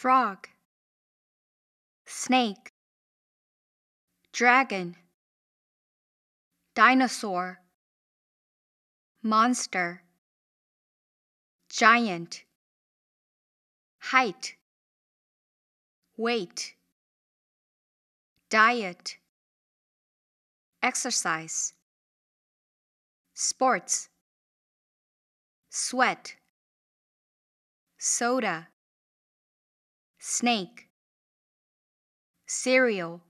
frog, snake, dragon, dinosaur, monster, giant, height, weight, diet, exercise, sports, sweat, soda, snake, cereal,